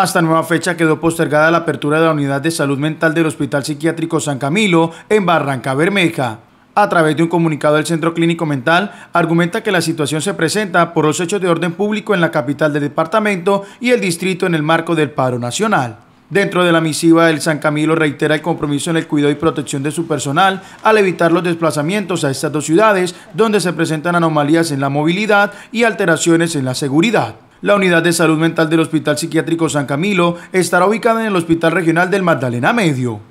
Hasta nueva fecha quedó postergada la apertura de la unidad de salud mental del Hospital Psiquiátrico San Camilo en Barranca Bermeja. A través de un comunicado del Centro Clínico Mental, argumenta que la situación se presenta por los hechos de orden público en la capital del departamento y el distrito en el marco del paro nacional. Dentro de la misiva, el San Camilo reitera el compromiso en el cuidado y protección de su personal al evitar los desplazamientos a estas dos ciudades donde se presentan anomalías en la movilidad y alteraciones en la seguridad. La unidad de salud mental del Hospital Psiquiátrico San Camilo estará ubicada en el Hospital Regional del Magdalena Medio.